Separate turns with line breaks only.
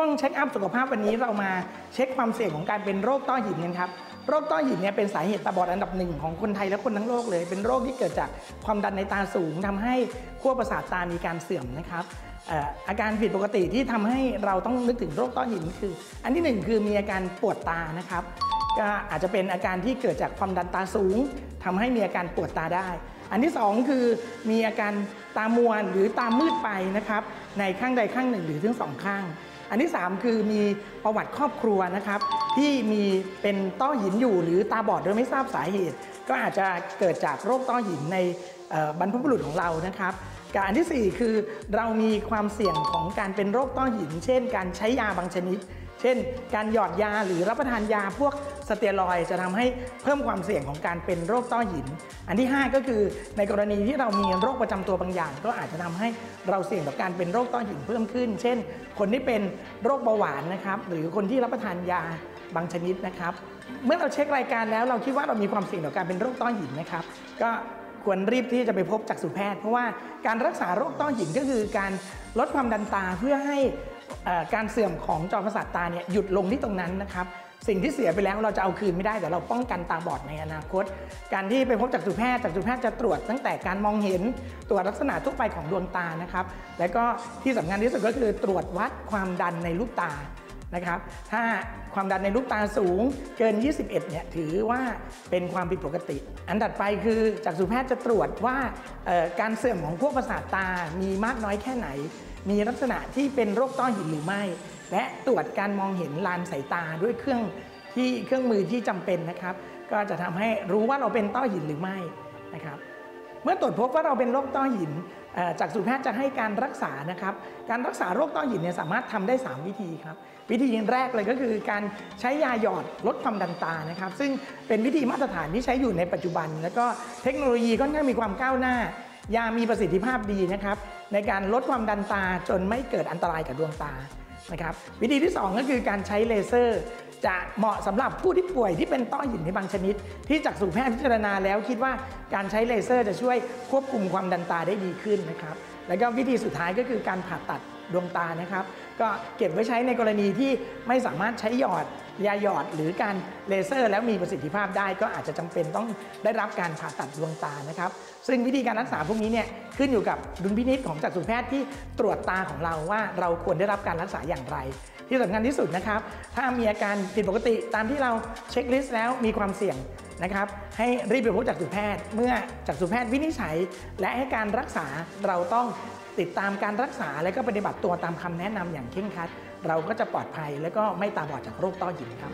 ช่วงเช็คอัพสุขภาพวันนี้เรามาเช็คความเสี่ยงของการเป็นโรคต้อหินกันครับโรคต้อหินเนี่ยเป็นสาเหตุตาบอดอันดับหนึ่งของคนไทยและคนทั้งโลกเลย เป็นโรคที่เกิดจากความดันในตาสูงทำให้ขั้วประสาทตามีการเสื่อมนะครับอาการผิดปกติที่ทำให้เราต้องนึกถึงโรคต้อหินคือ อันที่หนึ่งคือมีอาการปวดตานะครับก็อาจจะเป็นอาการที่เกิดจากความดันตาสูงทำให้มีอาการปวดตาได้ อันที่สองคือมีอาการตามัวหรือตามืดไปนะครับในข้างใดข้างหนึ่งหรือทั้งสองข้าง อันที่ 3 คือมีประวัติครอบครัวนะครับ ที่มีเป็นต้อหินอยู่หรือตาบอดโดยไม่ทราบสาเหตุ ก็อาจจะเกิดจากโรคต้อหินในบรรพบุรุษของเรานะครับกับอันทีสี่4 คือเรามีความเสี่ยงของการเป็นโรคต้อหิน เช่น การใช้ยาบางชนิด เช่น การหยอดยาหรือรับประทานยาพวก สเตียรอยจะทำให้เพิ่มความเสี่ยงของการเป็นโรคต้อหิน อันที่ 5 ก็คือในกรณีที่เรามีโรคประจำตัวบางอย่าง ก็อาจจะทำให้เราเสี่ยงต่อการเป็นโรคต้อหินเพิ่มขึ้น เช่น คนที่เป็นโรคเบาหวานนะครับหรือคนที่รับประทานยาบางชนิดนะครับ เมื่อเราเช็ครายการแล้วเราคิดว่าเรามีความเสี่ยงต่อการเป็นโรคต้อหินนะครับ ก็ควรรีบที่จะไปพบจักษุแพทย์เพราะว่าการรักษาโรคต้อหินก็คือการลดความดันตาเพื่อให้การเสื่อมของจอประสาทตาเนี่ยหยุดลงที่ตรงนั้นนะครับ สิ่งที่เสียไปแล้วเราจะเอาคืนไม่ได้แต่เราป้องกันตาบอดในอนาคต การที่ไปพบจักษุแพทย์จักษุแพทย์จะตรวจตั้งแต่การมองเห็นตรวจลักษณะทั่วไปของดวงตานะครับ และก็ที่สำคัญที่สุดก็คือตรวจวัดความดันในลูกตานะครับถ้าความดันในลูกตาสูงเกิน 21 เนี่ยถือว่าเป็นความผิดปกติ อันถัดไปคือจักษุแพทย์จะตรวจว่าการเสื่อมของพวกประสาทตามีมากน้อยแค่ไหน มีลักษณะที่เป็นโรคต้อหินหรือไม่ และตรวจการมองเห็นลานสายตาด้วยเครื่องที่เครื่องมือที่จำเป็นนะครับ ก็จะทำให้รู้ว่าเราเป็นต้อหินหรือไม่นะครับ เมื่อตรวจพบว่าเราเป็นโรคต้อหินจากสูแพทย์จะให้การรักษานะครับ การรักษาโรคต้อหินเนี่ยสามารถทำได้ 3 วิธีครับ วิธีแรกเลยก็คือการใช้ยาหยอดลดความดันตานะครับ ซึ่งเป็นวิธีมาตรฐานที่ใช้อยู่ในปัจจุบัน แล้วก็เทคโนโลยีค่อนข้างมีความก้าวหน้า ยามีประสิทธิภาพดีนะครับ ในการลดความดันตาจนไม่เกิดอันตรายกับดวงตา นะครับวิธีที่ 2 ก็คือการใช้เลเซอร์ จะเหมาะสำหรับผู้ที่ป่วยที่เป็นต้อหินในบางชนิด ที่จักษุแพทย์พิจารณาแล้วคิดว่าการใช้เลเซอร์จะช่วยควบคุมความดันตาได้ดีขึ้นนะครับแล้วก็วิธีสุดท้ายก็คือการผ่าตัด ดวงตานะครับ ก็เก็บไว้ใช้ในกรณีที่ไม่สามารถใช้หยอดยาหยอดหรือการเลเซอร์ แล้วมีประสิทธิภาพได้ ก็อาจจะจำเป็นต้องได้รับการผ่าตัดดวงตานะครับ ซึ่งวิธีการรักษาพวกนี้เนี่ยขึ้นอยู่กับดุลพินิจของจักษุแพทย์ที่ตรวจตาของเราว่าเราควรได้รับการรักษาอย่างไร ที่สำคัญที่สุดนะครับ ถ้ามีอาการผิดปกติตามที่เราเช็คลิสต์แล้วมีความเสี่ยงนะครับให้รีบไปพบจักษุแพทย์ เมื่อจักษุแพทย์วินิจฉัย และให้การรักษาเราต้อง ติดตามการรักษาและก็ปฏิบัติตัวตามคำแนะนำอย่างเคร่งครัด เราก็จะปลอดภัยและก็ไม่ตาบอดจากโรคต้อหินครับ